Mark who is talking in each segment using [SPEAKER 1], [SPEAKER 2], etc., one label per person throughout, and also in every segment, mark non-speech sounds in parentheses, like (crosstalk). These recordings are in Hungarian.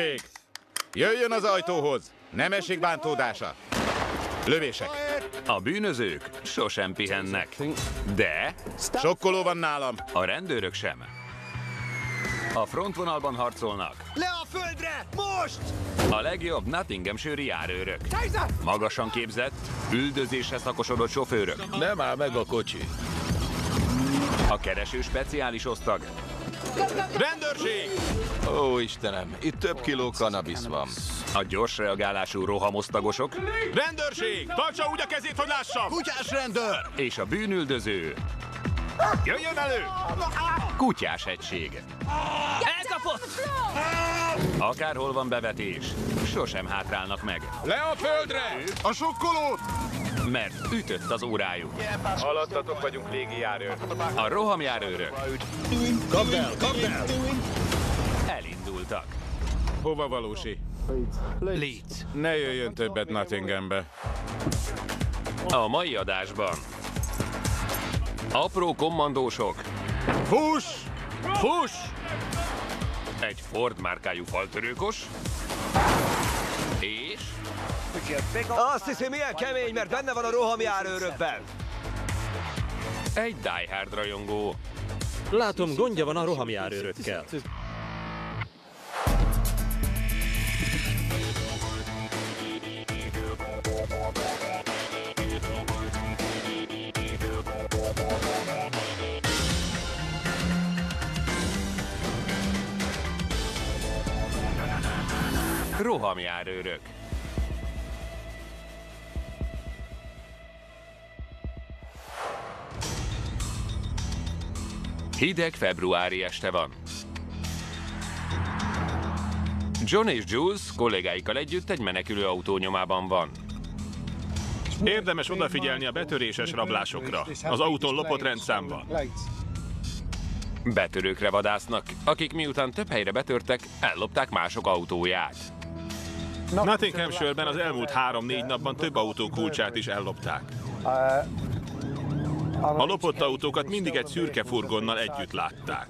[SPEAKER 1] Ég! Jöjjön az ajtóhoz! Nemesség bántódása! Lövések!
[SPEAKER 2] A bűnözők sosem pihennek. De
[SPEAKER 1] Sokkoló van nálam!
[SPEAKER 2] a rendőrök sem. A frontvonalban harcolnak.
[SPEAKER 3] Le a földre! Most!
[SPEAKER 2] A legjobb Nottinghamshire járőrök. Magasan képzett, üldözésre szakosodott sofőrök.
[SPEAKER 4] Nem áll meg a kocsi.
[SPEAKER 2] A kereső speciális osztag.
[SPEAKER 1] Rendőrség!
[SPEAKER 4] Ó, Istenem, itt több kiló kanabisz van.
[SPEAKER 2] A gyors reagálású rohamosztagosok.
[SPEAKER 1] Rendőrség! Tartsa úgy a kezét, hogy lássam!
[SPEAKER 3] Kutyás rendőr!
[SPEAKER 2] És a bűnüldöző.
[SPEAKER 1] Jöjjön elő!
[SPEAKER 2] Kutyás egység.
[SPEAKER 3] Elkapott!
[SPEAKER 2] Akárhol van bevetés, sosem hátrálnak meg,
[SPEAKER 1] Le a földre! A sokkolót!
[SPEAKER 2] Mert ütött az órájuk.
[SPEAKER 1] Alattatok vagyunk légijárőr.
[SPEAKER 2] A rohamjárőrök
[SPEAKER 4] Kapd el, kapd el!
[SPEAKER 2] elindultak.
[SPEAKER 1] Hova valósi?
[SPEAKER 3] Leeds.
[SPEAKER 1] Ne jöjjön többet Nottinghambe.
[SPEAKER 2] A mai adásban apró kommandósok,
[SPEAKER 1] Fuss! Fuss!
[SPEAKER 2] egy Ford márkájú faltörőkos,
[SPEAKER 3] Azt hiszi, milyen kemény, mert benne van a rohamjárőrökben.
[SPEAKER 2] egy Die Hard rajongó.
[SPEAKER 5] Látom, gondja van a rohamjárőrökkel.
[SPEAKER 2] Rohamjárőrök. Hideg februári este van. John és Jules kollégáikkal együtt egy menekülő autó nyomában van.
[SPEAKER 6] Érdemes odafigyelni a betöréses rablásokra. Az autón lopott rendszám van.
[SPEAKER 2] Betörőkre vadásznak, akik miután több helyre betörtek, ellopták mások autóját.
[SPEAKER 6] Nottinghamshire-ben az elmúlt három-négy napban több autó kulcsát is ellopták. A lopott autókat mindig egy szürke furgonnal együtt látták.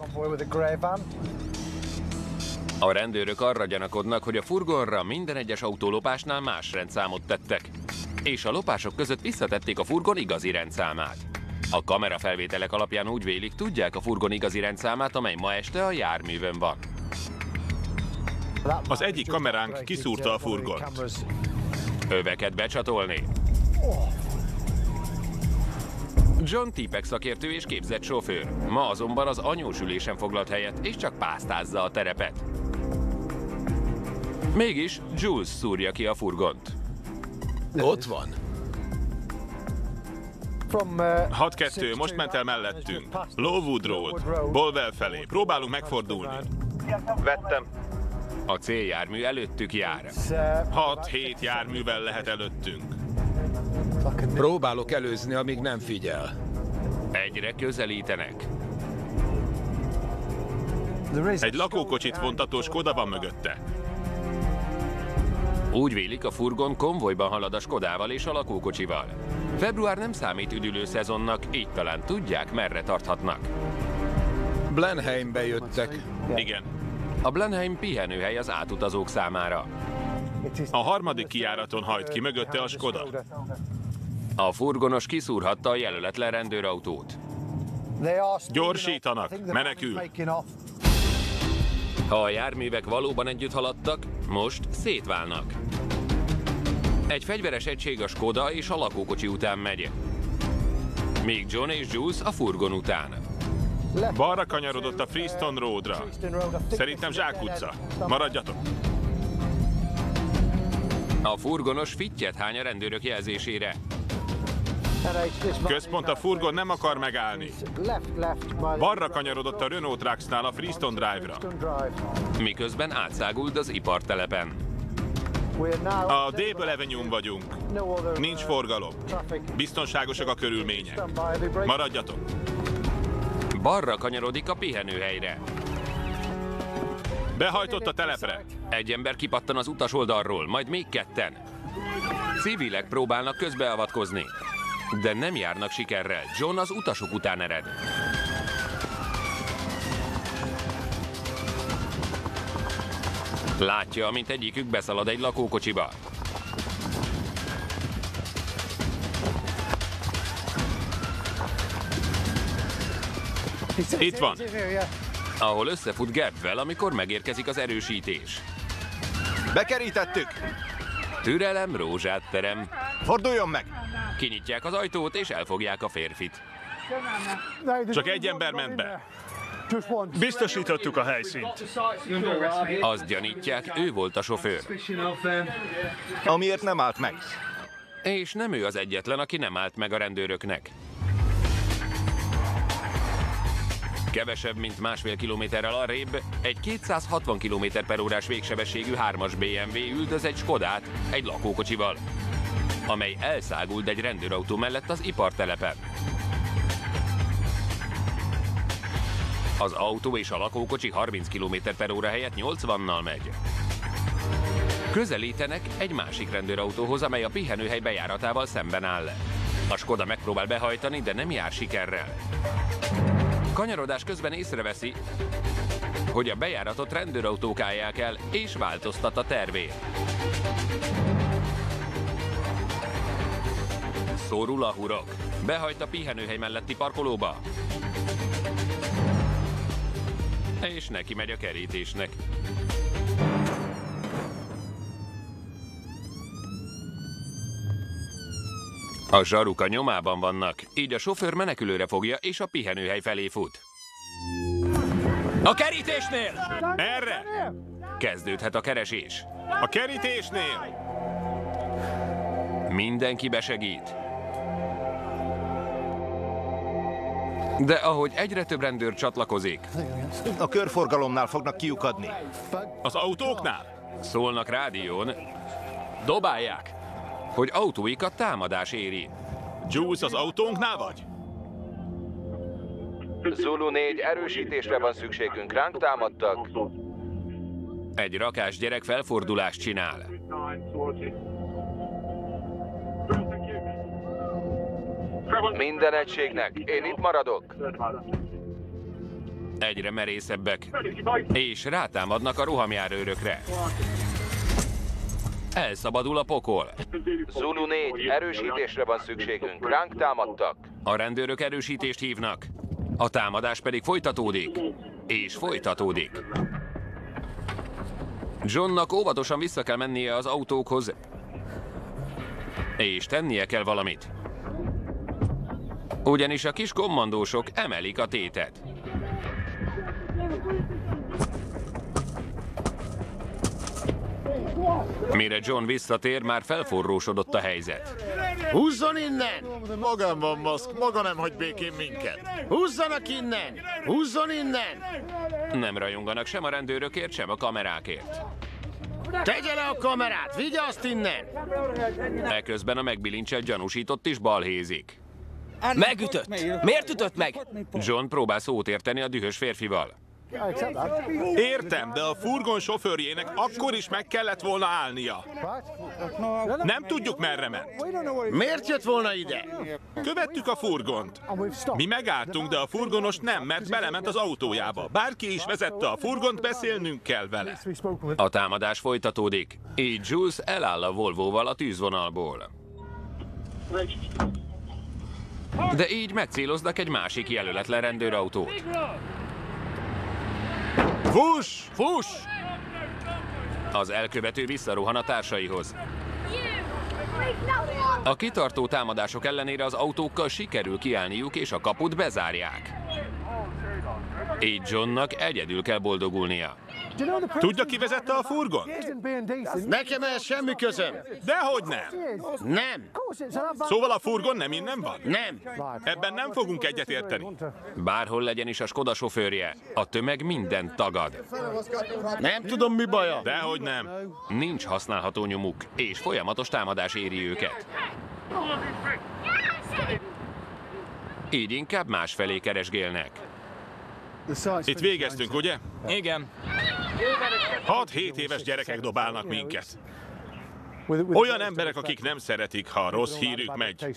[SPEAKER 2] A rendőrök arra gyanakodnak, hogy a furgonra minden egyes autólopásnál más rendszámot tettek, és a lopások között visszatették a furgon igazi rendszámát. A kamerafelvételek alapján úgy vélik, tudják a furgon igazi rendszámát, amely ma este a járművön van.
[SPEAKER 6] Az egyik kameránk kiszúrta a furgont.
[SPEAKER 2] Öveket becsatolni. John Tipek szakértő és képzett sofőr. Ma azonban az anyósülésen foglalt helyet, és csak pásztázza a terepet. Mégis Jules szúrja ki a furgont.
[SPEAKER 4] Ott van.
[SPEAKER 6] 6-2, most ment el mellettünk. Lowood Road, Bolwell felé. Próbálunk megfordulni.
[SPEAKER 1] Vettem.
[SPEAKER 2] A céljármű előttük jár.
[SPEAKER 6] 6-7 járművel lehet előttünk.
[SPEAKER 4] Próbálok előzni, amíg nem figyel.
[SPEAKER 2] Egyre közelítenek.
[SPEAKER 6] Egy lakókocsit vontató Skoda van mögötte.
[SPEAKER 2] Úgy vélik, a furgon konvojban halad a Skodával és a lakókocsival. Február nem számít üdülő szezonnak, így talán tudják, merre tarthatnak.
[SPEAKER 4] Blenheimbe jöttek.
[SPEAKER 6] Igen.
[SPEAKER 2] A Blenheim pihenőhely az átutazók számára.
[SPEAKER 6] A harmadik kijáraton hajt ki mögötte a Skoda.
[SPEAKER 2] A furgonos kiszúrhatta a jelöletlen rendőrautót.
[SPEAKER 6] Gyorsítanak, menekül.
[SPEAKER 2] Ha a járművek valóban együtt haladtak, most szétválnak. Egy fegyveres egység a Skoda és a lakókocsi után megy. Míg John és Jules a furgon után.
[SPEAKER 6] Balra kanyarodott a Freestone Roadra. Szerintem zsákutca. Maradjatok.
[SPEAKER 2] A furgonos fittyet hány a rendőrök jelzésére.
[SPEAKER 6] Központ a furgon nem akar megállni. Balra kanyarodott a Renault Trucksnál a Freestone Drive-ra.
[SPEAKER 2] Miközben átszágult az ipartelepen.
[SPEAKER 6] A Dable Avenue-n vagyunk. Nincs forgalom. Biztonságosak a körülmények. Maradjatok.
[SPEAKER 2] Balra kanyarodik a pihenőhelyre.
[SPEAKER 6] Behajtott a telepre.
[SPEAKER 2] Egy ember kipattan az utas oldalról, majd még ketten. Civilek próbálnak közbeavatkozni, de nem járnak sikerrel. John az utasok után ered. Látja, amint egyikük beszalad egy lakókocsiba.
[SPEAKER 6] Itt van.
[SPEAKER 2] ahol összefut Gebvel, amikor megérkezik az erősítés.
[SPEAKER 4] Bekerítettük!
[SPEAKER 2] Türelem rózsát terem.
[SPEAKER 4] Forduljon meg!
[SPEAKER 2] Kinyitják az ajtót és elfogják a férfit.
[SPEAKER 6] Csak egy ember ment be.
[SPEAKER 7] Biztosítottuk a helyszínt.
[SPEAKER 2] Azt gyanítják, ő volt a sofőr.
[SPEAKER 4] Amiért nem állt meg.
[SPEAKER 2] És nem ő az egyetlen, aki nem állt meg a rendőröknek. Kevesebb, mint másfél kilométerrel arrébb egy 260 km per órás végsebességű 3-as BMW üldöz egy Skodát egy lakókocsival, amely elszágult egy rendőrautó mellett az ipartelepen. Az autó és a lakókocsi 30 km per óra helyett 80-nal megy. Közelítenek egy másik rendőrautóhoz, amely a pihenőhely bejáratával szemben áll. A Skoda megpróbál behajtani, de nem jár sikerrel. Kanyarodás közben észreveszi, hogy a bejáratot rendőrautók állják el, és változtat a tervén. Szórul a hurok. Behajt a pihenőhely melletti parkolóba. És neki megy a kerítésnek. A zsaruka nyomában vannak, így a sofőr menekülőre fogja, és a pihenőhely felé fut. A kerítésnél!
[SPEAKER 6] Erre!
[SPEAKER 2] Kezdődhet a keresés.
[SPEAKER 6] A kerítésnél!
[SPEAKER 2] Mindenki besegít. De ahogy egyre több rendőr csatlakozik,
[SPEAKER 4] A körforgalomnál fognak kiukadni.
[SPEAKER 6] Az autóknál?
[SPEAKER 2] szólnak rádión, dobálják, hogy autóikat támadás éri.
[SPEAKER 6] Juice az autónknál vagy?
[SPEAKER 8] Zulu 4, erősítésre van szükségünk, ránk támadtak.
[SPEAKER 2] Egy rakás gyerek felfordulást csinál.
[SPEAKER 8] Minden egységnek, én itt maradok.
[SPEAKER 2] Egyre merészebbek, és rátámadnak a rohamjárőrökre. Elszabadul a pokol.
[SPEAKER 8] Zulu 4, erősítésre van szükségünk, ránk támadtak.
[SPEAKER 2] A rendőrök erősítést hívnak. A támadás pedig folytatódik. És folytatódik. Johnnak óvatosan vissza kell mennie az autókhoz. És tennie kell valamit. Ugyanis a kis kommandósok emelik a tétet. Mire John visszatér, már felforrósodott a helyzet.
[SPEAKER 7] Húzzon innen! Magam van, maszk, maga nem hagy békén minket. Húzzanak innen! Húzzon innen!
[SPEAKER 2] Nem rajonganak sem a rendőrökért, sem a kamerákért.
[SPEAKER 7] Tegye le a kamerát! Vigye azt innen!
[SPEAKER 2] Eközben a megbilincselt gyanúsított is balhézik.
[SPEAKER 9] Megütött! Miért ütött meg?
[SPEAKER 2] John próbál szót érteni a dühös férfival.
[SPEAKER 6] Értem, de a furgon sofőrjének akkor is meg kellett volna állnia. Nem tudjuk merre ment.
[SPEAKER 7] Miért jött volna ide?
[SPEAKER 6] Követtük a furgont. Mi megálltunk, de a furgonos nem, mert belement az autójába. Bárki is vezette a furgont, beszélnünk kell vele.
[SPEAKER 2] A támadás folytatódik, így Jules eláll a Volvoval a tűzvonalból. De így megcéloznak egy másik jelöletlen rendőrautót.
[SPEAKER 6] Fuss! Fuss!
[SPEAKER 2] Az elkövető visszarohan a társaihoz. A kitartó támadások ellenére az autókkal sikerül kiállniuk, és a kaput bezárják. Így Johnnak egyedül kell boldogulnia.
[SPEAKER 6] Tudja, ki vezette a furgon?
[SPEAKER 7] Nekem ehhez semmi közöm.
[SPEAKER 6] Dehogy nem.
[SPEAKER 7] Nem!
[SPEAKER 6] Szóval a furgon nem innen van?
[SPEAKER 7] Nem!
[SPEAKER 6] Ebben nem fogunk egyetérteni.
[SPEAKER 2] Bárhol legyen is a Skoda sofőrje, a tömeg mindent tagad.
[SPEAKER 7] Nem tudom, mi baja.
[SPEAKER 6] Dehogy nem.
[SPEAKER 2] Nincs használható nyomuk, és folyamatos támadás éri őket. Így inkább másfelé keresgélnek.
[SPEAKER 6] Itt végeztünk, ugye?
[SPEAKER 9] Igen.
[SPEAKER 6] 6-7 éves gyerekek dobálnak minket. Olyan emberek, akik nem szeretik, ha rossz hírük megy.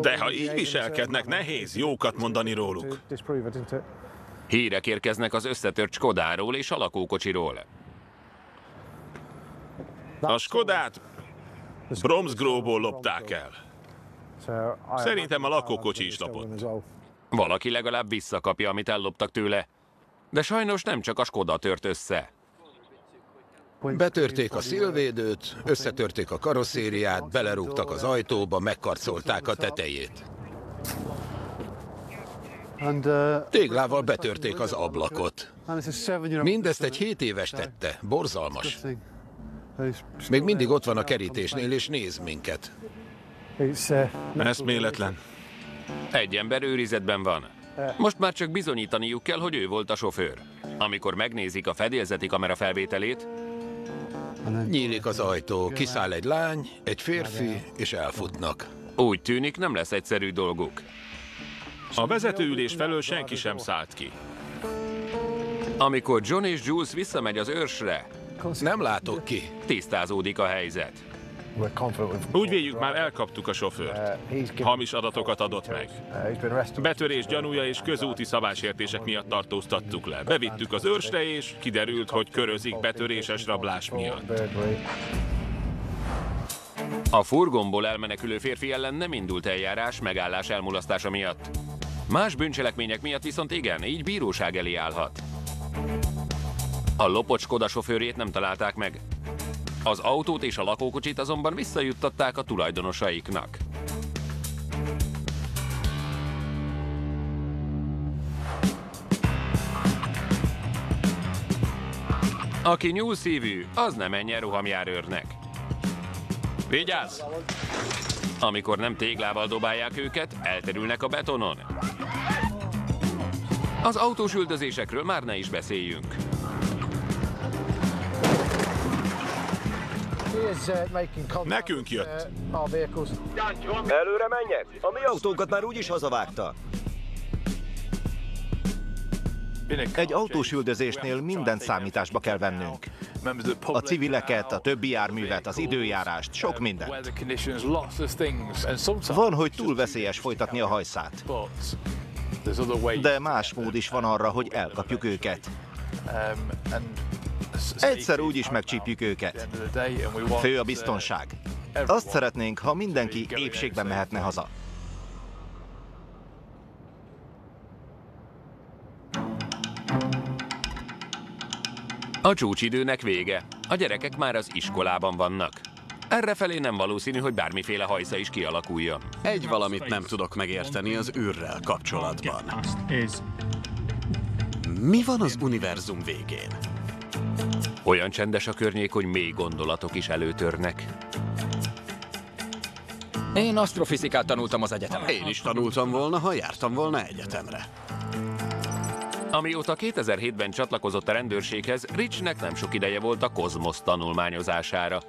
[SPEAKER 6] De ha így viselkednek, nehéz jókat mondani róluk.
[SPEAKER 2] Hírek érkeznek az összetört Skodáról és a lakókocsiról.
[SPEAKER 6] A Skodát Bromsgróból lopták el. Szerintem a lakókocsi is lopott.
[SPEAKER 2] Valaki legalább visszakapja, amit elloptak tőle. De sajnos nem csak a Skoda tört össze.
[SPEAKER 10] Betörték a szélvédőt, összetörték a karosszériát, belerúgtak az ajtóba, megkarcolták a tetejét. Téglával betörték az ablakot. Mindezt egy 7 éves tette. Borzalmas. Még mindig ott van a kerítésnél, és néz minket.
[SPEAKER 6] Eszméletlen.
[SPEAKER 2] Egy ember őrizetben van. Most már csak bizonyítaniuk kell, hogy ő volt a sofőr. Amikor megnézik a fedélzeti kamera felvételét,
[SPEAKER 10] Nyílik az ajtó, kiszáll egy lány, egy férfi, és elfutnak.
[SPEAKER 2] úgy tűnik nem lesz egyszerű dolguk.
[SPEAKER 6] A vezetőülés felől senki sem szállt ki.
[SPEAKER 2] Amikor John és Jules visszamegy az őrsre,
[SPEAKER 10] Nem látok ki.
[SPEAKER 2] tisztázódik a helyzet.
[SPEAKER 6] Úgy véljük, már elkaptuk a sofőrt. Hamis adatokat adott meg. Betörés gyanúja és közúti szabásértések miatt tartóztattuk le. Bevittük az őrsre, és kiderült, hogy körözik betöréses rablás miatt.
[SPEAKER 2] A furgonból elmenekülő férfi ellen nem indult eljárás megállás elmulasztása miatt. Más bűncselekmények miatt viszont igen, így bíróság elé állhat. A lopott Skoda sofőrét nem találták meg. Az autót és a lakókocsit azonban visszajuttatták a tulajdonosaiknak. Aki nyúlszívű, az nem menjen rohamjárőrnek. Vigyázz! Amikor nem téglával dobálják őket, elterülnek a betonon. Az autós üldözésekről már ne is beszéljünk.
[SPEAKER 6] Nekünk jött.
[SPEAKER 3] Előre menjek? A mi autónkat már úgyis hazavágta.
[SPEAKER 11] Egy autós üldözésnél mindent számításba kell vennünk. A civileket, a többi járművet, az időjárást, sok mindent. Van, hogy túl veszélyes folytatni a hajszát. De más mód is van arra, hogy elkapjuk őket. Egyszer úgy is megcsípjük őket. Fő a biztonság. Azt szeretnénk, ha mindenki épségben mehetne haza.
[SPEAKER 2] A csúcsidőnek vége. A gyerekek már az iskolában vannak. Errefelé nem valószínű, hogy bármiféle hajsza is kialakuljon.
[SPEAKER 5] Egy valamit nem tudok megérteni az űrrel kapcsolatban. Mi van az univerzum végén?
[SPEAKER 2] Olyan csendes a környék, hogy mély gondolatok is előtörnek.
[SPEAKER 9] Én asztrofizikát tanultam az egyetemen.
[SPEAKER 5] Én is tanultam volna, ha jártam volna egyetemre.
[SPEAKER 2] Amióta 2007-ben csatlakozott a rendőrséghez, Richnek nem sok ideje volt a kozmosz tanulmányozására.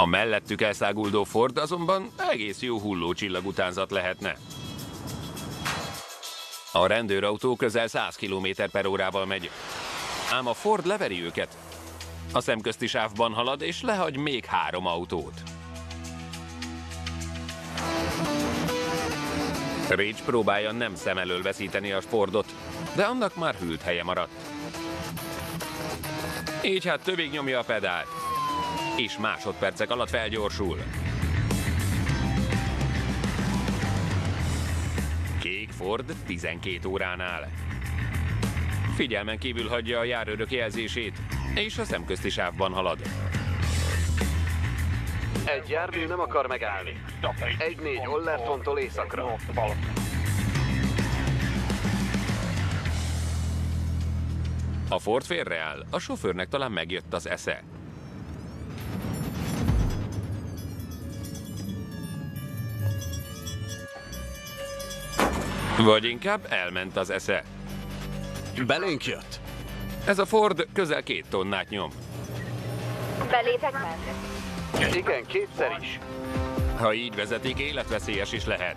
[SPEAKER 2] A mellettük elszáguldó Ford azonban egész jó hullócsillag utánzat lehetne. A rendőrautó közel 100 km per órával megy. Ám a Ford leveri őket. A szemközti sávban halad, és lehagy még három autót. Rich próbálja nem szem elől veszíteni a sportot, de annak már hűlt helye maradt. Így hát tövig nyomja a pedált, és másodpercek alatt felgyorsul. Kék Ford 12 óránál. Figyelmen kívül hagyja a járőrök jelzését, és a szemközti sávban halad.
[SPEAKER 8] Egy jármű nem akar megállni. Egy négy Ollertontól északra.
[SPEAKER 2] A Ford félreáll, a sofőrnek talán megjött az esze. Vagy inkább elment az esze.
[SPEAKER 5] Belénk jött.
[SPEAKER 2] Ez a Ford közel két tonnát nyom.
[SPEAKER 12] Belétek már?
[SPEAKER 8] Igen, kétszer is.
[SPEAKER 2] Ha így vezetik, életveszélyes is lehet.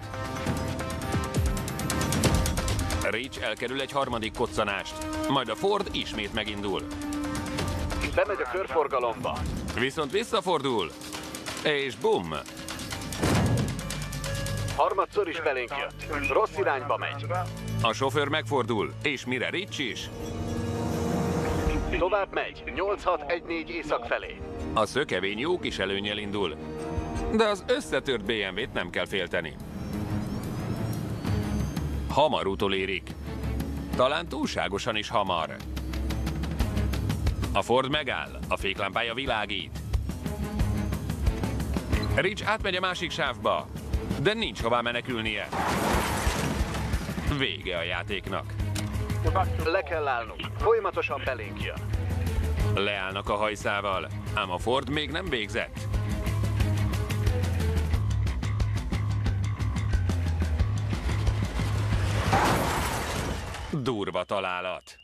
[SPEAKER 2] Rich elkerül egy harmadik koccanást, majd a Ford ismét megindul.
[SPEAKER 8] Bemegy a körforgalomba.
[SPEAKER 2] Viszont visszafordul, és bum!
[SPEAKER 8] Harmadszor is belénk jött. Rossz irányba megy.
[SPEAKER 2] A sofőr megfordul, és mire Rich is?
[SPEAKER 8] Tovább megy. 8614 észak felé.
[SPEAKER 2] A szökevény jó kis előnyel indul. De az összetört BMW-t nem kell félteni. Hamar utolérik. Talán túlságosan is hamar. A Ford megáll, a féklámpája világít. Rich átmegy a másik sávba, de nincs hová menekülnie. Vége a játéknak.
[SPEAKER 8] Le kell állnunk. Folyamatosan belénk jön.
[SPEAKER 2] Leállnak a hajszával, ám a Ford még nem végzett. Durva találat.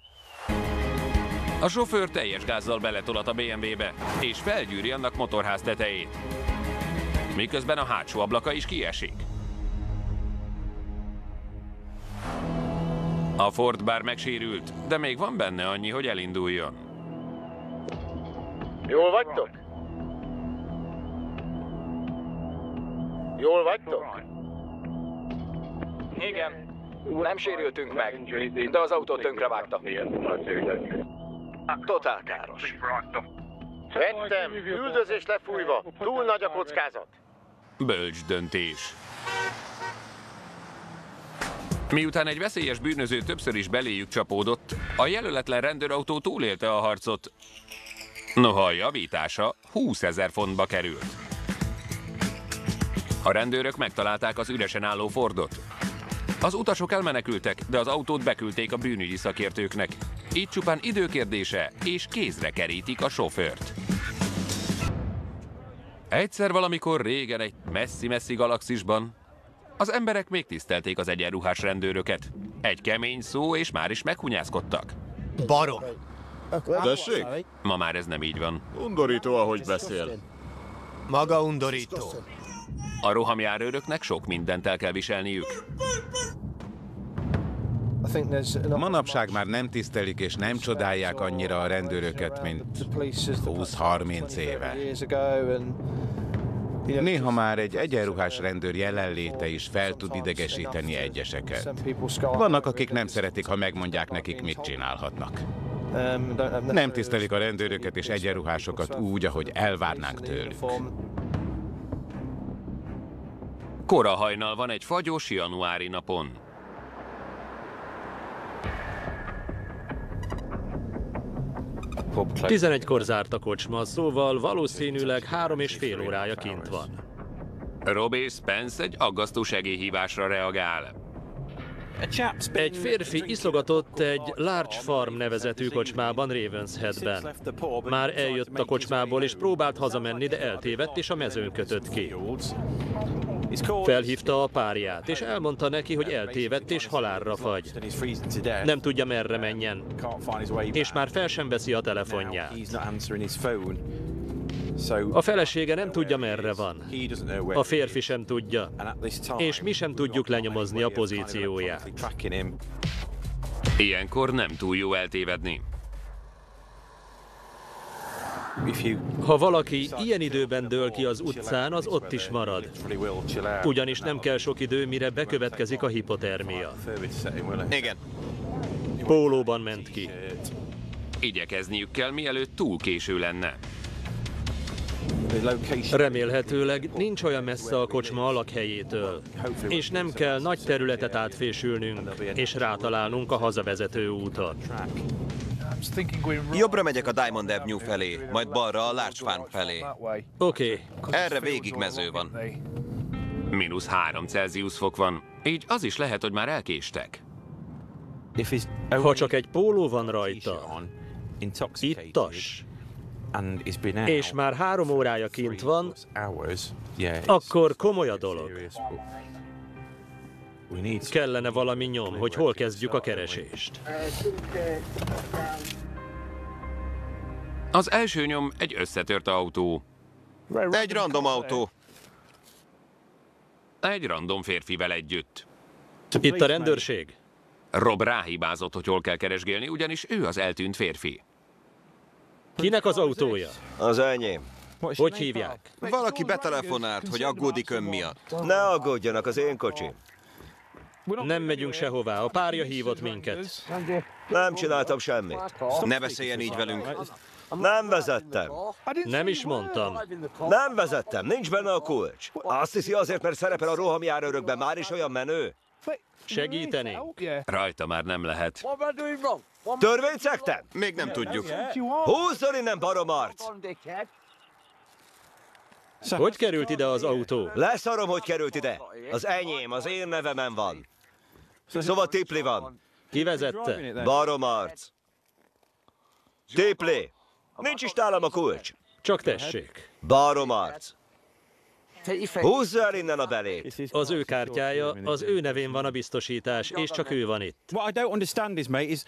[SPEAKER 2] A sofőr teljes gázzal beletolat a BMW-be, és felgyűri annak motorház tetejét. Miközben a hátsó ablaka is kiesik. A Ford bár megsérült, de még van benne annyi, hogy elinduljon.
[SPEAKER 7] Jól vagytok? Jól vagytok?
[SPEAKER 9] Igen. Nem sérültünk meg, de az autó tönkre vágta.
[SPEAKER 8] Totál káros.
[SPEAKER 7] Vettem, üldözés lefújva, túl nagy a kockázat.
[SPEAKER 2] Bölcs döntés. Miután egy veszélyes bűnöző többször is beléjük csapódott, a jelöletlen rendőrautó túlélte a harcot. Noha a javítása 20 ezer fontba került. A rendőrök megtalálták az üresen álló Fordot. Az utasok elmenekültek, de az autót beküldték a bűnügyi szakértőknek. Így csupán időkérdése, és kézre kerítik a sofőrt. Egyszer valamikor régen egy messzi-messzi galaxisban az emberek még tisztelték az egyenruhás rendőröket. Egy kemény szó, és már is meghunyászkodtak.
[SPEAKER 7] Barom.
[SPEAKER 6] Tessék?
[SPEAKER 2] Ma már ez nem így van.
[SPEAKER 6] Undorító, ahogy beszél.
[SPEAKER 7] Maga undorító.
[SPEAKER 2] A rohamjárőröknek sok mindent el kell viselniük.
[SPEAKER 1] Manapság már nem tisztelik és nem csodálják annyira a rendőröket, mint 20-30 éve. Néha már egy egyenruhás rendőr jelenléte is fel tud idegesíteni egyeseket. Vannak, akik nem szeretik, ha megmondják nekik, mit csinálhatnak. Nem tisztelik a rendőröket és egyenruhásokat úgy, ahogy elvárnánk tőlük.
[SPEAKER 2] Kora hajnal van egy fagyos januári napon.
[SPEAKER 13] Tizenegykor zárt a kocsma, szóval valószínűleg három és fél órája kint van.
[SPEAKER 2] Rob és Spence egy aggasztó segélyhívásra reagál.
[SPEAKER 13] Egy férfi iszogatott egy Large Farm nevezetű kocsmában Ravensheadben. Már eljött a kocsmából és próbált hazamenni, de eltévedt és a mezőn kötött ki. Felhívta a párját, és elmondta neki, hogy eltévedt és halálra fagy. Nem tudja merre menjen, és már fel sem veszi a telefonját. A felesége nem tudja, merre van. A férfi sem tudja, és mi sem tudjuk lenyomozni a pozícióját.
[SPEAKER 2] Ilyenkor nem túl jó eltévedni.
[SPEAKER 13] Ha valaki ilyen időben dől ki az utcán, az ott is marad. Ugyanis nem kell sok idő, mire bekövetkezik a hipotermia.
[SPEAKER 4] Igen.
[SPEAKER 13] Pólóban ment ki.
[SPEAKER 2] Igyekezniük kell, mielőtt túl késő lenne.
[SPEAKER 13] Remélhetőleg nincs olyan messze a kocsma a lakhelyétől, és nem kell nagy területet átfésülnünk, és rátalálnunk a hazavezető úton.
[SPEAKER 4] Jobbra megyek a Diamond Avenue felé, majd balra a Large Farm felé.
[SPEAKER 13] Oké.
[SPEAKER 4] Erre végig mező van.
[SPEAKER 2] Mínusz 3 Celsius fok van, így az is lehet, hogy már elkéstek.
[SPEAKER 13] Ha csak egy póló van rajta, ittas, és már három órája kint van, akkor komoly a dolog. Kellene valami nyom, hogy hol kezdjük a keresést.
[SPEAKER 2] Az első nyom egy összetört autó.
[SPEAKER 4] Egy random autó.
[SPEAKER 2] Egy random férfivel együtt.
[SPEAKER 13] Itt a rendőrség?
[SPEAKER 2] Rob ráhibázott, hogy hol kell keresgélni, ugyanis ő az eltűnt férfi.
[SPEAKER 13] Kinek az autója?
[SPEAKER 3] Az enyém.
[SPEAKER 13] Hogy hívják?
[SPEAKER 4] Valaki betelefonált, hogy aggódik ön miatt.
[SPEAKER 3] Ne aggódjanak, az én kocsim.
[SPEAKER 13] Nem megyünk sehová, a párja hívott minket.
[SPEAKER 3] Nem csináltam semmit.
[SPEAKER 4] Ne beszéljen így velünk.
[SPEAKER 3] Nem vezettem.
[SPEAKER 13] Nem is mondtam.
[SPEAKER 3] Nem vezettem, nincs benne a kulcs. Azt hiszi azért, mert szerepel a rohamjárőrökben, már is olyan menő?
[SPEAKER 13] Segíteni?
[SPEAKER 2] Rajta már nem lehet.
[SPEAKER 3] Törvényt szektem?
[SPEAKER 4] Még nem tudjuk.
[SPEAKER 3] Húzzon innen, baromarc!
[SPEAKER 13] Hogy került ide az autó?
[SPEAKER 3] Leszarom, hogy került ide. Az enyém, az én nevemen van. Szóval tipli van.
[SPEAKER 13] Ki vezette?
[SPEAKER 3] Baromarc. Tipli. Nincs is nálam a kulcs.
[SPEAKER 13] Csak tessék.
[SPEAKER 3] Baromarc. Húzza el innen a belét.
[SPEAKER 13] Az ő kártyája, az ő nevén van a biztosítás, és csak ő van itt.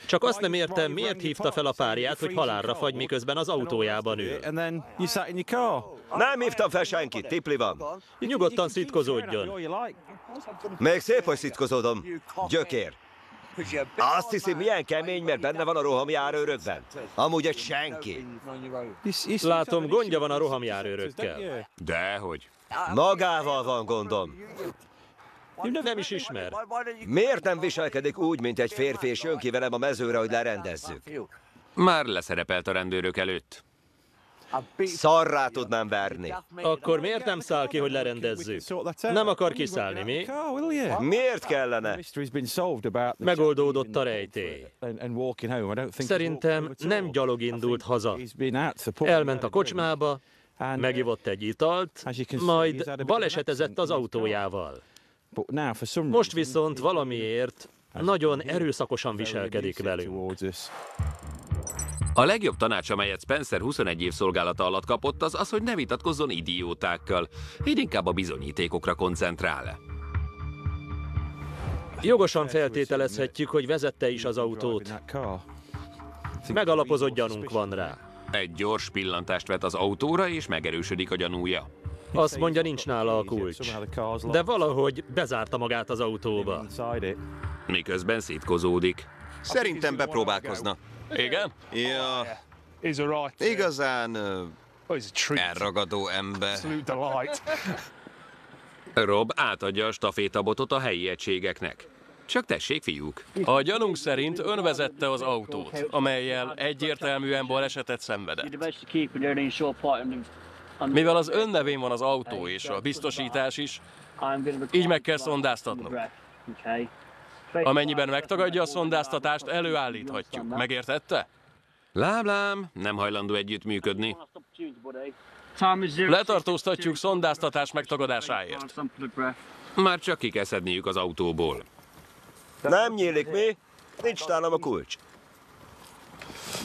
[SPEAKER 13] Csak azt nem értem, miért hívta fel a párját, hogy halálra fagy, miközben az autójában ül.
[SPEAKER 3] Nem hívtam fel senkit, tipli van.
[SPEAKER 13] Nyugodtan szitkozódjon.
[SPEAKER 3] Még szép, hogy szitkozódom. Gyökér. Azt hiszi, milyen kemény, mert benne van a rohamjárőrökben. Amúgy egy senki.
[SPEAKER 13] Látom, gondja van a rohamjárőrökkel.
[SPEAKER 2] Dehogy.
[SPEAKER 3] Magával van gondom.
[SPEAKER 13] Nem is ismer.
[SPEAKER 3] Miért nem viselkedik úgy, mint egy férfi, és jön ki velem a mezőre, hogy lerendezzük?
[SPEAKER 2] Már leszerepelt a rendőrök előtt.
[SPEAKER 3] Szarrá tudnám verni.
[SPEAKER 13] Akkor miért nem száll ki, hogy lerendezzük? Nem akar kiszállni, mi?
[SPEAKER 3] Miért kellene?
[SPEAKER 13] Megoldódott a rejtély. Szerintem nem gyalog indult haza. Elment a kocsmába, megivott egy italt, majd balesetezett az autójával. Most viszont valamiért nagyon erőszakosan viselkedik velünk.
[SPEAKER 2] A legjobb tanács, amelyet Spencer 21 év szolgálata alatt kapott, az az, hogy ne vitatkozzon idiótákkal. Így inkább a bizonyítékokra koncentrál.
[SPEAKER 13] Jogosan feltételezhetjük, hogy vezette is az autót. Megalapozott gyanunk van rá.
[SPEAKER 2] Egy gyors pillantást vet az autóra, és megerősödik a gyanúja.
[SPEAKER 13] Azt mondja, nincs nála a kulcs. De valahogy bezárta magát az autóba.
[SPEAKER 2] Miközben szitkozódik.
[SPEAKER 4] Szerintem bepróbálkozna.
[SPEAKER 2] Igen?
[SPEAKER 4] Ja, igazán uh, elragadó ember.
[SPEAKER 2] Rob átadja a stafétabotot a helyi egységeknek. Csak tessék, fiúk.
[SPEAKER 14] A gyanunk szerint ön vezette az autót, amelyel egyértelműen balesetet szenvedett. Mivel az ön nevén van az autó és a biztosítás is, így meg kell szondáztatnunk. Amennyiben megtagadja a szondáztatást, előállíthatjuk. Megértette?
[SPEAKER 2] Láblám, nem hajlandó együttműködni.
[SPEAKER 14] Letartóztatjuk szondáztatás megtagadásáért.
[SPEAKER 2] Már csak ki kell szedniük az autóból.
[SPEAKER 3] Nem nyílik mi? Nincs nálam a kulcs.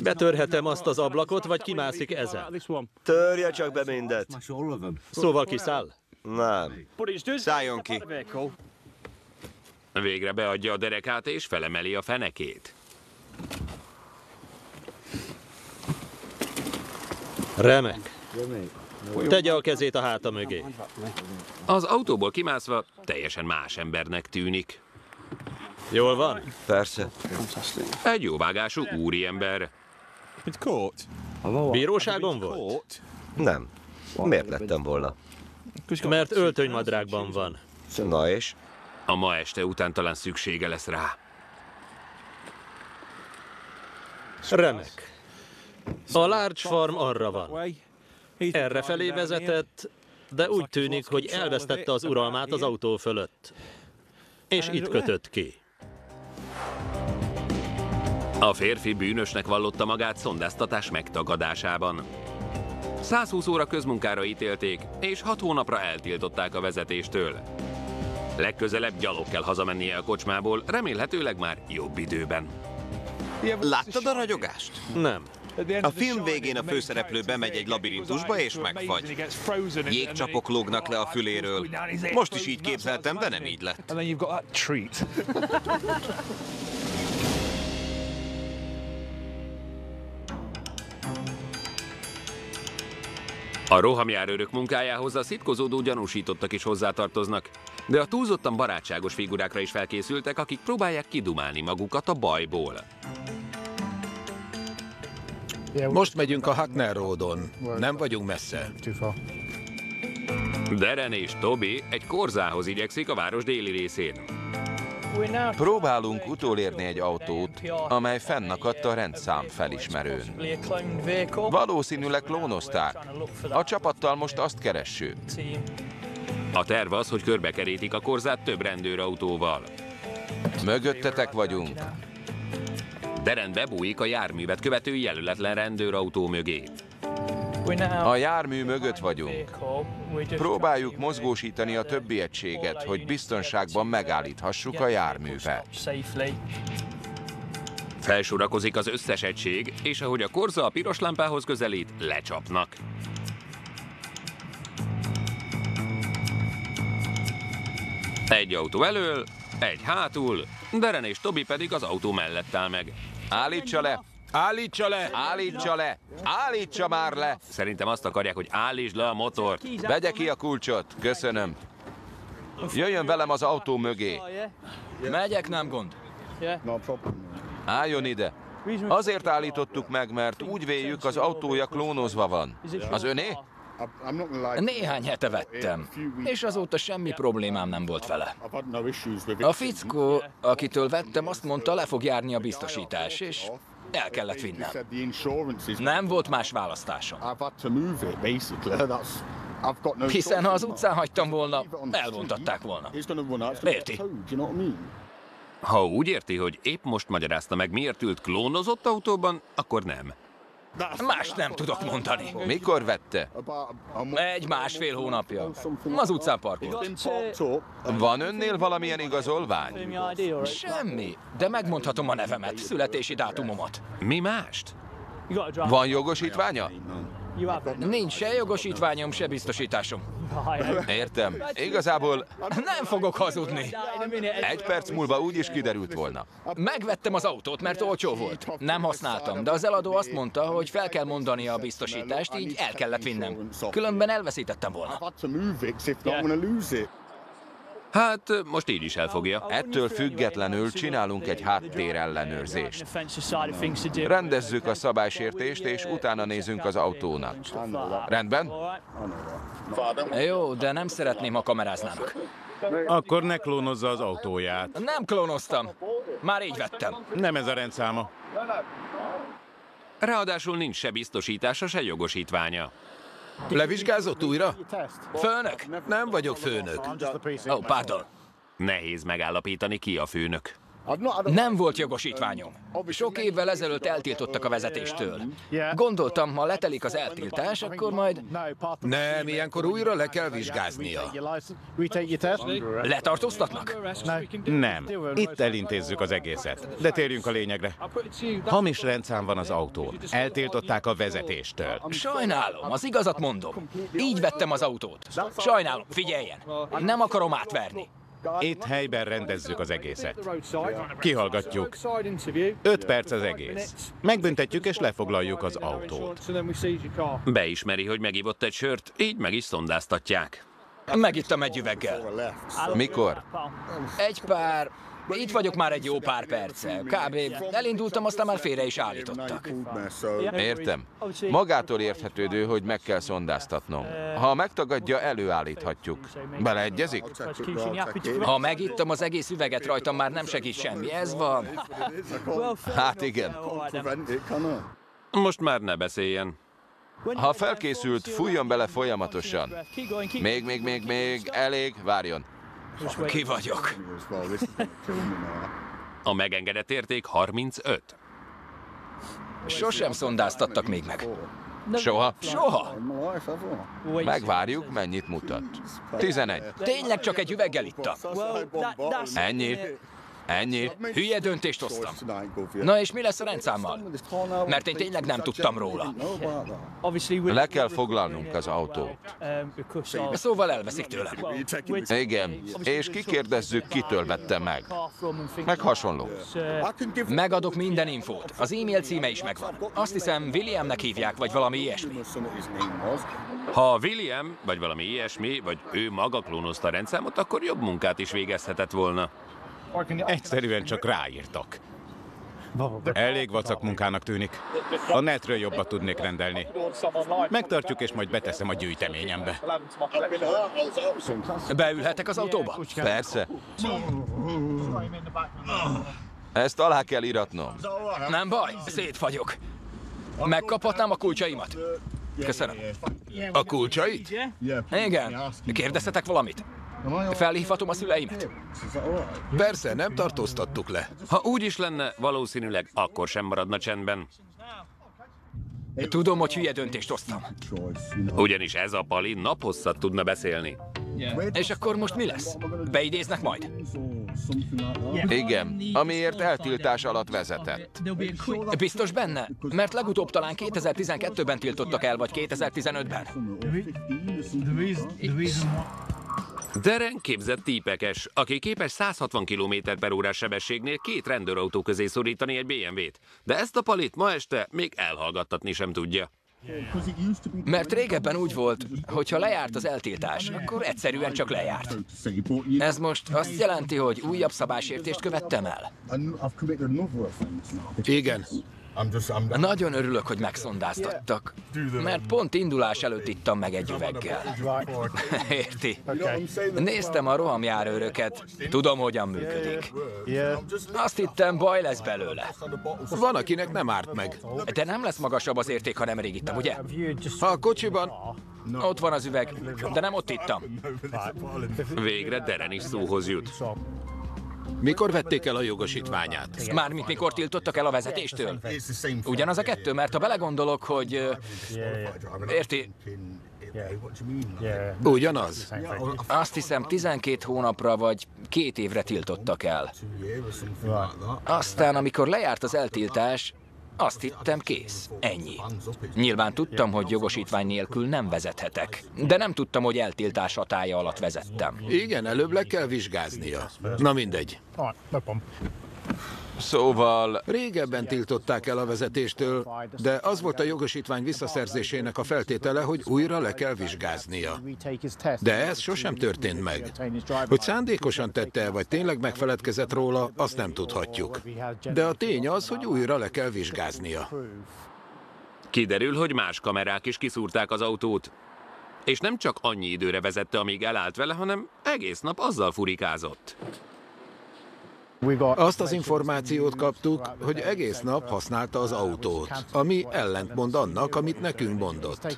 [SPEAKER 13] Betörhetem azt az ablakot, vagy kimászik ezen?
[SPEAKER 3] Törje csak be mindet.
[SPEAKER 13] Szóval kiszáll?
[SPEAKER 3] Nem.
[SPEAKER 4] Szálljon ki.
[SPEAKER 2] Végre beadja a derekát és felemeli a fenekét.
[SPEAKER 13] Remek. Tegye a kezét a háta mögé.
[SPEAKER 2] Az autóból kimászva teljesen más embernek tűnik.
[SPEAKER 13] Jól van?
[SPEAKER 3] Persze.
[SPEAKER 2] Egy jóvágású úriember.
[SPEAKER 13] Bíróságon volt?
[SPEAKER 3] Nem. Miért lettem volna?
[SPEAKER 13] Mert öltönymadrágban van.
[SPEAKER 3] Na és?
[SPEAKER 2] A ma este után talán szüksége lesz rá.
[SPEAKER 13] Remek. A Large Farm arra van. Erre felé vezetett, de úgy tűnik, hogy elvesztette az uralmát az autó fölött. És itt kötött ki.
[SPEAKER 2] A férfi bűnösnek vallotta magát szondáztatás megtagadásában. 120 óra közmunkára ítélték, és 6 hónapra eltiltották a vezetéstől. Legközelebb gyalog kell hazamennie a kocsmából, remélhetőleg már jobb időben.
[SPEAKER 4] Láttad a ragyogást?
[SPEAKER 13] Nem.
[SPEAKER 4] A film végén a főszereplő bemegy egy labirintusba és megfagy. Jégcsapok lógnak le a füléről. Most is így képzeltem, de nem így lett. (laughs)
[SPEAKER 2] A rohamjárőrök munkájához a szitkozódó gyanúsítottak is hozzátartoznak, de a túlzottan barátságos figurákra is felkészültek, akik próbálják kidumálni magukat a bajból.
[SPEAKER 10] Most megyünk a Hackner Roadon. Nem vagyunk messze.
[SPEAKER 2] Deren és Tobi egy korzához igyekszik a város déli részén.
[SPEAKER 15] Próbálunk utolérni egy autót, amely fennakadt a rendszám felismerőn. Valószínűleg klónozták. A csapattal most azt keressük.
[SPEAKER 2] A terv az, hogy körbekerítik a korzát több rendőrautóval.
[SPEAKER 15] Mögöttetek vagyunk.
[SPEAKER 2] Deren bebújik a járművet követő jelöletlen rendőrautó mögé.
[SPEAKER 15] A jármű mögött vagyunk. Próbáljuk mozgósítani a többi egységet, hogy biztonságban megállíthassuk a járművet.
[SPEAKER 2] Felsorakozik az összes egység, és ahogy a korza a piros lámpához közelít, lecsapnak. Egy autó elől, egy hátul, Deren és Tobi pedig az autó mellett áll meg.
[SPEAKER 15] Állítsa le!
[SPEAKER 10] Állítsa le!
[SPEAKER 15] Állítsa le! Állítsa már le!
[SPEAKER 2] Szerintem azt akarják, hogy állítsd le a motort.
[SPEAKER 15] Vegye ki a kulcsot. Köszönöm. Jöjjön velem az autó mögé.
[SPEAKER 16] Megyek, nem gond.
[SPEAKER 15] Álljon ide. Azért állítottuk meg, mert úgy véljük, az autója klónozva van. Az öné?
[SPEAKER 16] Néhány hete vettem, és azóta semmi problémám nem volt vele. A fickó, akitől vettem, azt mondta, le fog járni a biztosítás, és el kellett vinnem. Nem volt más választásom. Hiszen ha az utcán hagytam volna, elvontatták volna. Érti?
[SPEAKER 2] Ha úgy érti, hogy épp most magyarázta meg, miért ült klónozott autóban, akkor nem.
[SPEAKER 16] Más nem tudok mondani.
[SPEAKER 15] Mikor vette?
[SPEAKER 16] Egy másfél hónapja. Az utcán parkolt.
[SPEAKER 15] Van önnél valamilyen igazolvány?
[SPEAKER 16] Semmi, de megmondhatom a nevemet, születési dátumomat.
[SPEAKER 2] Mi mást?
[SPEAKER 15] Van jogosítványa?
[SPEAKER 16] Nincs se jogosítványom, se biztosításom.
[SPEAKER 15] Értem. Igazából
[SPEAKER 16] Nem fogok hazudni.
[SPEAKER 15] egy perc múlva úgy is kiderült volna.
[SPEAKER 16] Megvettem az autót, mert olcsó volt. Nem használtam, de az eladó azt mondta, hogy fel kell mondani a biztosítást, így el kellett vinnem. Különben elveszítettem volna.
[SPEAKER 2] Hát most így is elfogja.
[SPEAKER 15] Ettől függetlenül csinálunk egy háttérellenőrzést. Rendezzük a szabálysértést, és utána nézünk az autónak. Rendben?
[SPEAKER 16] Jó, de nem szeretném, ha kameráznának.
[SPEAKER 1] Akkor ne klónozza az autóját.
[SPEAKER 16] Nem klónoztam. Már így vettem.
[SPEAKER 1] Nem ez a rendszáma.
[SPEAKER 2] Ráadásul nincs se biztosítása, se jogosítványa.
[SPEAKER 10] Levizsgázott újra?
[SPEAKER 16] Főnök?
[SPEAKER 10] Nem vagyok főnök.
[SPEAKER 16] Ó, oh, pardon.
[SPEAKER 2] Nehéz megállapítani, ki a főnök.
[SPEAKER 16] Nem volt jogosítványom. Sok évvel ezelőtt eltiltottak a vezetéstől. Gondoltam, ha letelik az eltiltás, akkor majd...
[SPEAKER 10] Nem, ilyenkor újra le kell vizsgáznia.
[SPEAKER 16] Letartóztatnak?
[SPEAKER 1] Nem. Itt elintézzük az egészet. De térjünk a lényegre. Hamis rendszám van az autón. Eltiltották a vezetéstől.
[SPEAKER 16] Sajnálom, az igazat mondom. Így vettem az autót. Sajnálom, figyeljen. Nem akarom átverni.
[SPEAKER 1] Itt helyben rendezzük az egészet. Kihallgatjuk. Öt perc az egész. Megbüntetjük és lefoglaljuk az autót.
[SPEAKER 2] Beismeri, hogy megívott egy sört, így meg is szondáztatják.
[SPEAKER 16] Megittem egy üveggel.
[SPEAKER 15] Mikor?
[SPEAKER 16] Egy pár... Itt vagyok már egy jó pár perce. Kb. elindultam, aztán már félre is állítottak.
[SPEAKER 15] Értem. Magától érthetődő, hogy meg kell szondáztatnom. Ha megtagadja, előállíthatjuk. Beleegyezik?
[SPEAKER 16] Ha megittam az egész üveget, rajtam már nem segít semmi. Ez van.
[SPEAKER 15] Hát igen.
[SPEAKER 2] Most már ne beszéljen.
[SPEAKER 15] Ha felkészült, fújjon bele folyamatosan. Még, még, még, még, elég, várjon.
[SPEAKER 16] Ki vagyok?
[SPEAKER 2] A megengedett érték 35.
[SPEAKER 16] Sosem szondáztattak még meg.
[SPEAKER 15] Soha?
[SPEAKER 16] Soha.
[SPEAKER 15] Megvárjuk, mennyit mutat. 11.
[SPEAKER 16] Tényleg csak egy üveggel ittam.
[SPEAKER 15] Ennyi. Ennyi.
[SPEAKER 16] Hülye döntést hoztam. Na és mi lesz a rendszámmal? Mert én tényleg nem tudtam róla.
[SPEAKER 15] Le kell foglalnunk az autót.
[SPEAKER 16] Szóval elveszik tőlem.
[SPEAKER 15] Igen, és kikérdezzük, kitől vette meg. Meg hasonló.
[SPEAKER 16] Megadok minden infót. Az e-mail címe is megvan. Azt hiszem Williamnek hívják, vagy valami ilyesmi.
[SPEAKER 2] Ha William, vagy valami ilyesmi, vagy ő maga klónozta a rendszámot, akkor jobb munkát is végezhetett volna.
[SPEAKER 1] Egyszerűen csak ráírtak. Elég vacak munkának tűnik. A netről jobbat tudnék rendelni. Megtartjuk, és majd beteszem a gyűjteményembe.
[SPEAKER 16] Beülhetek az autóba?
[SPEAKER 15] Persze. Ezt alá kell iratnom.
[SPEAKER 16] Nem baj, szétfagyok. Megkaphatnám a kulcsaimat? Köszönöm.
[SPEAKER 10] A kulcsait?
[SPEAKER 16] Igen. Kérdeztetek valamit? Felhívhatom a szüleimet?
[SPEAKER 10] Persze, nem tartóztattuk le.
[SPEAKER 2] Ha úgy is lenne, valószínűleg akkor sem maradna csendben.
[SPEAKER 16] Tudom, hogy hülye döntést hoztam.
[SPEAKER 2] Ugyanis ez a pali naphosszat tudna beszélni.
[SPEAKER 16] És akkor most mi lesz? Beidéznek majd?
[SPEAKER 15] Igen, amiért eltiltás alatt vezetett.
[SPEAKER 16] Biztos benne? Mert legutóbb talán 2012-ben tiltottak el, vagy 2015-ben.
[SPEAKER 2] Deren képzett típekes, aki képes 160 km per órás sebességnél két rendőrautó közé szorítani egy BMW-t. De ezt a palit ma este még elhallgattatni sem tudja.
[SPEAKER 16] Mert régebben úgy volt, hogy ha lejárt az eltiltás, akkor egyszerűen csak lejárt. Ez most azt jelenti, hogy újabb szabásértést követtem el?
[SPEAKER 10] Igen.
[SPEAKER 16] Nagyon örülök, hogy megszondáztattak, mert pont indulás előtt ittam meg egy üveggel. (laughs) Érti? Néztem a rohamjárőröket, tudom, hogyan működik. Azt hittem, baj lesz belőle.
[SPEAKER 10] Van, akinek nem árt meg.
[SPEAKER 16] De nem lesz magasabb az érték, ha nem elég ittam, ugye?
[SPEAKER 10] Ha a kocsiban...
[SPEAKER 16] Ott van az üveg, de nem ott ittam. (laughs)
[SPEAKER 2] Végre Deren is szóhoz jut.
[SPEAKER 10] Mikor vették el a jogosítványát?
[SPEAKER 16] Mármint mikor tiltottak el a vezetéstől? Ugyanaz a kettő, mert ha belegondolok, hogy... Érti?
[SPEAKER 10] Ugyanaz?
[SPEAKER 16] Azt hiszem 12 hónapra vagy két évre tiltottak el. Aztán, amikor lejárt az eltiltás, azt hittem kész. Ennyi. Nyilván tudtam, hogy jogosítvány nélkül nem vezethetek. De nem tudtam, hogy eltiltás hatája alatt vezettem.
[SPEAKER 10] Igen, előbb le kell vizsgáznia. Na mindegy.
[SPEAKER 15] Szóval...
[SPEAKER 10] Régebben tiltották el a vezetéstől, de az volt a jogosítvány visszaszerzésének a feltétele, hogy újra le kell vizsgáznia. De ez sosem történt meg. Hogy szándékosan tette el, vagy tényleg megfeledkezett róla, azt nem tudhatjuk. De a tény az, hogy újra le kell vizsgáznia.
[SPEAKER 2] Kiderül, hogy más kamerák is kiszúrták az autót. És nem csak annyi időre vezette, amíg elállt vele, hanem egész nap azzal furikázott.
[SPEAKER 10] Azt az információt kaptuk, hogy egész nap használta az autót, ami ellentmond annak, amit nekünk mondott.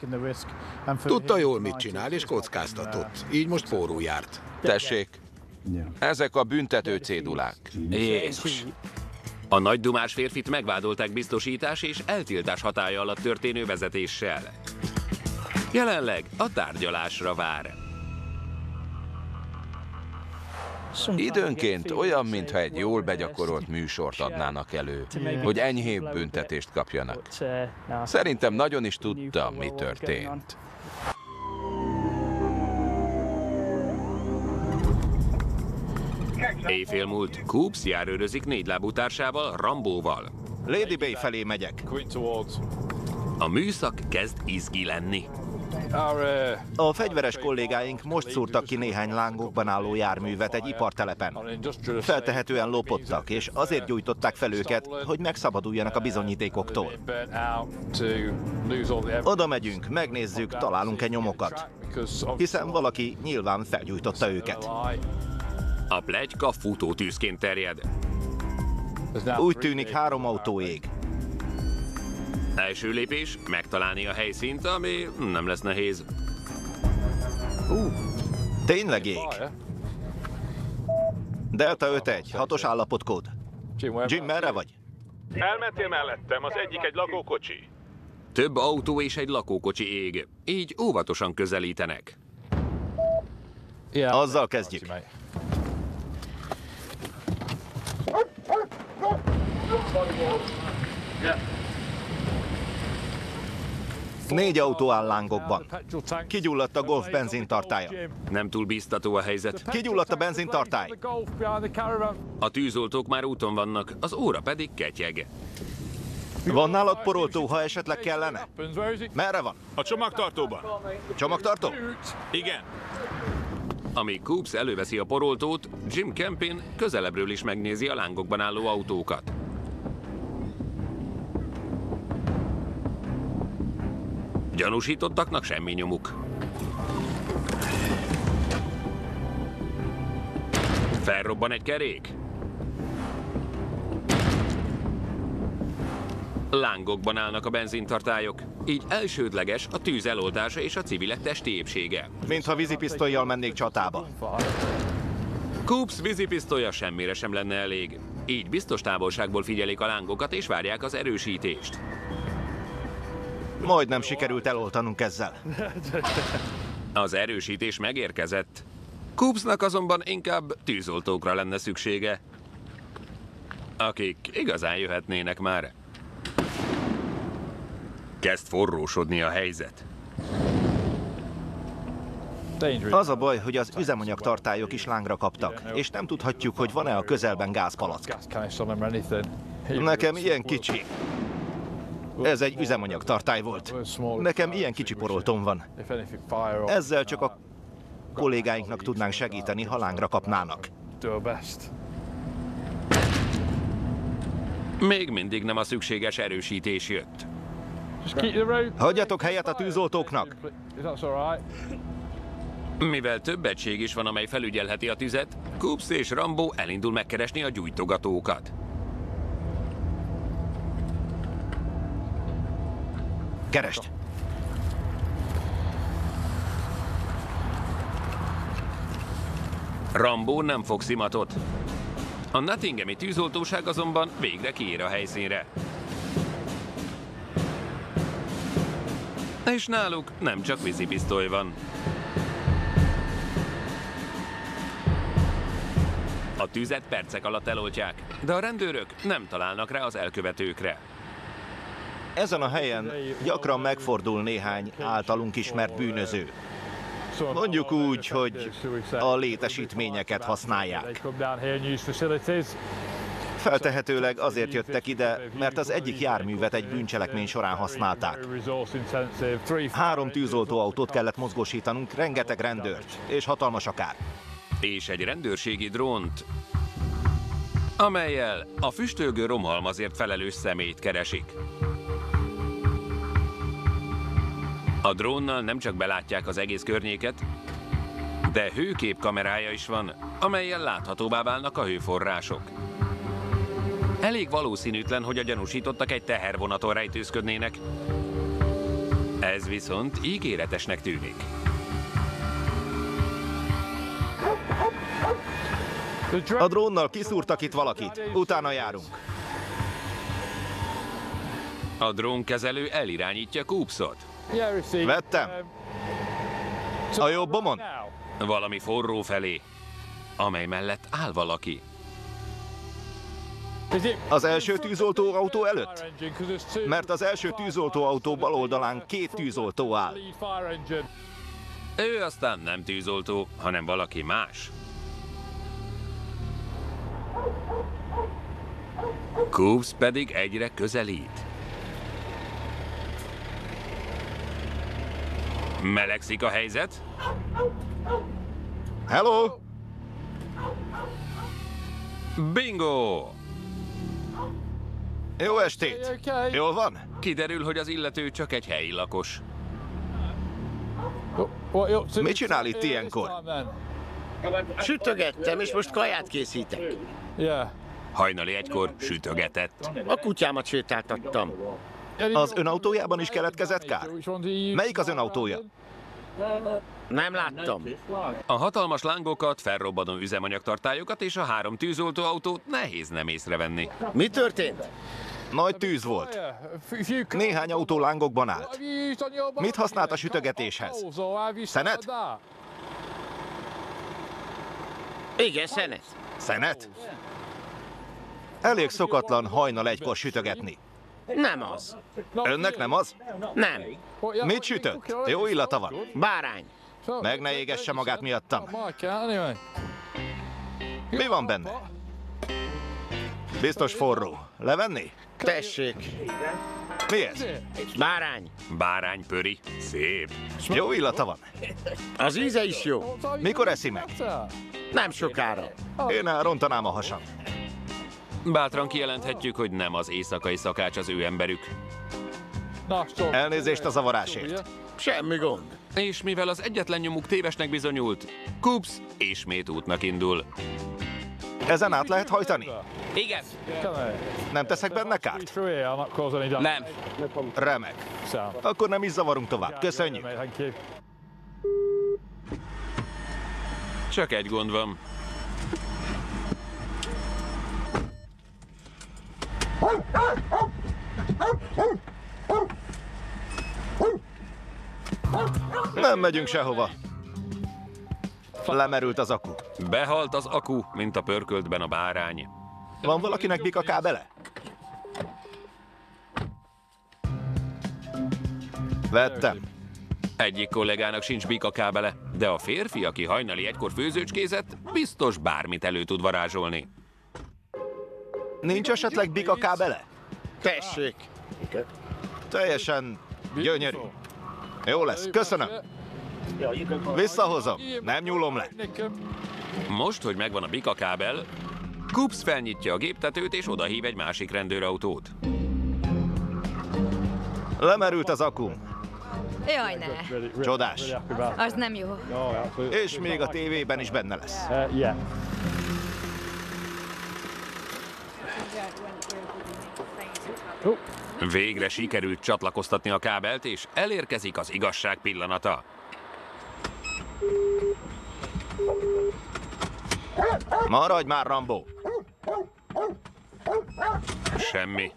[SPEAKER 10] Tudta jól, mit csinál, és kockáztatott. Így most pórul járt.
[SPEAKER 15] Tessék, ezek a büntető cédulák.
[SPEAKER 16] Jézus.
[SPEAKER 2] A nagy dumás férfit megvádolták biztosítás és eltiltás hatája alatt történő vezetéssel. Jelenleg a tárgyalásra vár.
[SPEAKER 15] Időnként olyan, mintha egy jól begyakorolt műsort adnának elő, hogy enyhébb büntetést kapjanak. Szerintem nagyon is tudta, mi történt.
[SPEAKER 2] Éjfél múlt, Coops járőrözik négylábú társával, Rambóval.
[SPEAKER 11] Lady Bay felé megyek.
[SPEAKER 2] A műszak kezd izgi lenni.
[SPEAKER 11] A fegyveres kollégáink most szúrtak ki néhány lángokban álló járművet egy ipartelepen. Feltehetően lopottak, és azért gyújtották fel őket, hogy megszabaduljanak a bizonyítékoktól. Oda megyünk, megnézzük, találunk-e nyomokat. Hiszen valaki nyilván felgyújtotta őket.
[SPEAKER 2] A plegyka futótűzként terjed.
[SPEAKER 11] Úgy tűnik három autó ég.
[SPEAKER 2] Első lépés, megtalálni a helyszínt, ami nem lesz nehéz.
[SPEAKER 11] Tényleg ég. Delta 5-1, hatos állapotkód. Jim, merre vagy?
[SPEAKER 6] Elmentél mellettem, az egyik egy lakókocsi.
[SPEAKER 2] Több autó és egy lakókocsi ég. Így óvatosan közelítenek.
[SPEAKER 11] Azzal kezdjük. Négy autó áll lángokban. Kigyulladt a golf benzintartálya.
[SPEAKER 2] Nem túl biztató a helyzet.
[SPEAKER 11] Kigyulladt a benzintartály.
[SPEAKER 2] A tűzoltók már úton vannak, az óra pedig ketyeg.
[SPEAKER 11] Van nálad poroltó, ha esetleg kellene? Merre van?
[SPEAKER 6] A csomagtartóban.
[SPEAKER 11] Csomagtartó?
[SPEAKER 6] Igen.
[SPEAKER 2] Amíg Coops előveszi a poroltót, Jim Kempin közelebbről is megnézi a lángokban álló autókat. Gyanúsítottaknak semmi nyomuk. Felrobban egy kerék? Lángokban állnak a benzintartályok, így elsődleges a tűz eloldása és a civilek testi épsége.
[SPEAKER 11] Mintha vízipisztolyjal mennék csatába.
[SPEAKER 2] Coops vízipisztolya semmire sem lenne elég. Így biztos távolságból figyelik a lángokat és várják az erősítést.
[SPEAKER 11] Majdnem sikerült eloltanunk ezzel.
[SPEAKER 2] Az erősítés megérkezett. Coopsnak azonban inkább tűzoltókra lenne szüksége. Akik igazán jöhetnének már. Kezd forrósodni a helyzet.
[SPEAKER 11] Az a baj, hogy az üzemanyagtartályok is lángra kaptak, és nem tudhatjuk, hogy van-e a közelben gázpalack. Nekem ilyen kicsi. Ez egy üzemanyagtartály volt. Nekem ilyen kicsi poroltom van. Ezzel csak a kollégáinknak tudnánk segíteni, ha lángra kapnának.
[SPEAKER 2] Még mindig nem a szükséges erősítés jött.
[SPEAKER 11] Hagyjatok helyet a tűzoltóknak!
[SPEAKER 2] Mivel több egység is van, amely felügyelheti a tüzet, Coops és Rambo elindul megkeresni a gyújtogatókat.
[SPEAKER 11] Kerest!
[SPEAKER 2] Rambo nem fog szimatot. A Nottinghami tűzoltóság azonban végre kiér a helyszínre. És náluk nem csak vízipisztoly van. A tüzet percek alatt eloltják, de a rendőrök nem találnak rá az elkövetőkre.
[SPEAKER 11] Ezen a helyen gyakran megfordul néhány általunk ismert bűnöző. Mondjuk úgy, hogy a létesítményeket használják. Feltehetőleg azért jöttek ide, mert az egyik járművet egy bűncselekmény során használták. Három tűzoltóautót kellett mozgósítanunk, rengeteg rendőrt, és hatalmas akár.
[SPEAKER 2] És egy rendőrségi drónt, amelyel a füstölgő romhalmazért felelős szemét keresik. A drónnal nem csak belátják az egész környéket, de hőkép kamerája is van, amelyen láthatóvá válnak a hőforrások. Elég valószínűtlen, hogy a gyanúsítottak egy tehervonaton rejtőzködnének. Ez viszont ígéretesnek tűnik.
[SPEAKER 11] A drónnal kiszúrtak itt valakit, utána járunk.
[SPEAKER 2] A drónkezelő elirányítja Coopsot.
[SPEAKER 11] Vettem. A jobbomon?
[SPEAKER 2] Valami forró felé, amely mellett áll valaki.
[SPEAKER 11] Az első tűzoltóautó előtt? Mert az első tűzoltóautó bal oldalán két tűzoltó áll.
[SPEAKER 2] Ő aztán nem tűzoltó, hanem valaki más. Coops pedig egyre közelít. Melegszik a helyzet?
[SPEAKER 11] Hello!
[SPEAKER 2] Bingo!
[SPEAKER 11] Jó estét! Jól van?
[SPEAKER 2] Kiderül, hogy az illető csak egy helyi lakos.
[SPEAKER 11] Mit csinál itt ilyenkor?
[SPEAKER 7] Sütögettem, és most kaját készítek.
[SPEAKER 2] Hajnali egykor sütögetett.
[SPEAKER 7] A kutyámat sétáltattam.
[SPEAKER 11] Az ön autójában is keletkezett kár? Melyik az ön autója?
[SPEAKER 7] Nem láttam.
[SPEAKER 2] A hatalmas lángokat, felrobbanó üzemanyagtartályokat és a három tűzoltóautót nehéz nem észrevenni.
[SPEAKER 7] Mi történt?
[SPEAKER 11] Nagy tűz volt. Néhány autó lángokban állt. Mit használt a sütögetéshez? Szenet?
[SPEAKER 7] Igen, szenet.
[SPEAKER 11] Szenet? Elég szokatlan hajnal egykor sütögetni.
[SPEAKER 7] Nem az.
[SPEAKER 11] Önnek nem az?
[SPEAKER 7] Nem.
[SPEAKER 11] Mit sütött? Jó illata van.
[SPEAKER 7] Bárány.
[SPEAKER 11] Meg ne égesse magát miattam. Mi van benne? Biztos forró. Levenni?
[SPEAKER 7] Tessék.
[SPEAKER 11] Mi ez?
[SPEAKER 7] Bárány.
[SPEAKER 2] Bárány pöri. Szép.
[SPEAKER 11] Jó illata van.
[SPEAKER 7] Az íze is jó.
[SPEAKER 11] Mikor eszi meg?
[SPEAKER 7] Nem sokára.
[SPEAKER 11] Én elrontanám a hasam.
[SPEAKER 2] Bátran kijelenthetjük, hogy nem az éjszakai szakács az ő emberük.
[SPEAKER 11] Elnézést a zavarásért.
[SPEAKER 7] Semmi gond.
[SPEAKER 2] És mivel az egyetlen nyomuk tévesnek bizonyult, Kups ismét útnak indul.
[SPEAKER 11] Ezen át lehet hajtani?
[SPEAKER 9] Igen.
[SPEAKER 11] Nem teszek benne kárt?
[SPEAKER 9] Nem.
[SPEAKER 11] Remek. Akkor nem is zavarunk tovább. Köszönjük.
[SPEAKER 2] Csak egy gond van.
[SPEAKER 11] Nem megyünk sehova. Lemerült az akku.
[SPEAKER 2] Behalt az akku, mint a pörköltben a bárány.
[SPEAKER 11] Van valakinek bika kábele? Vettem.
[SPEAKER 2] Egyik kollégának sincs bika kábele, de a férfi, aki hajnali egykor főzőcskézett, biztos bármit elő tud varázsolni.
[SPEAKER 11] Nincs esetleg bika kábele?
[SPEAKER 7] Tessék.
[SPEAKER 11] Teljesen gyönyörű. Jó lesz, köszönöm. Visszahozom, nem nyúlom le.
[SPEAKER 2] Most, hogy megvan a bika kábel, Kups felnyitja a géptetőt és odahív egy másik rendőrautót.
[SPEAKER 11] Lemerült az akku.
[SPEAKER 12] Jaj, ne.
[SPEAKER 11] Csodás.
[SPEAKER 12] Az nem jó.
[SPEAKER 11] És még a tévében is benne lesz.
[SPEAKER 2] Végre sikerült csatlakoztatni a kábelt, és elérkezik az igazság pillanata.
[SPEAKER 11] Maradj már, Rambó!
[SPEAKER 2] Semmi.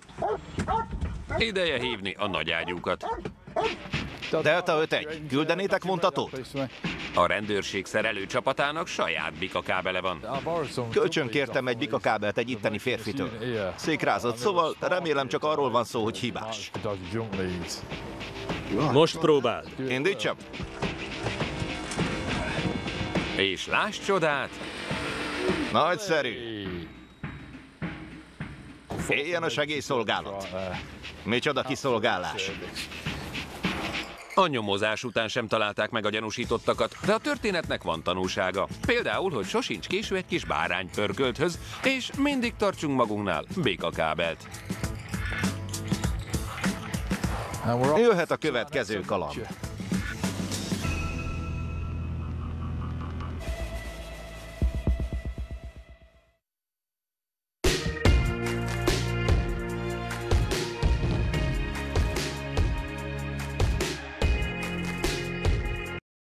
[SPEAKER 2] Ideje hívni a nagyágyúkat.
[SPEAKER 11] Delta 5-1, küldenétek vontatót?
[SPEAKER 2] A rendőrség szerelő csapatának saját bika kábele van.
[SPEAKER 11] Kölcsön kértem egy bika kábelt egy itteni férfitől. Székrázott, szóval remélem csak arról van szó, hogy hibás.
[SPEAKER 13] Most próbáld.
[SPEAKER 11] Indítsam?
[SPEAKER 2] És láss csodát!
[SPEAKER 11] Nagyszerű. Éljen a segélyszolgálat. Micsoda kiszolgálás.
[SPEAKER 2] A nyomozás után sem találták meg a gyanúsítottakat, de a történetnek van tanúsága. Például, hogy sosincs késő egy kis bárány pörkölthöz, és mindig tartsunk magunknál békakábelt.
[SPEAKER 11] Jöhet a következő kaland.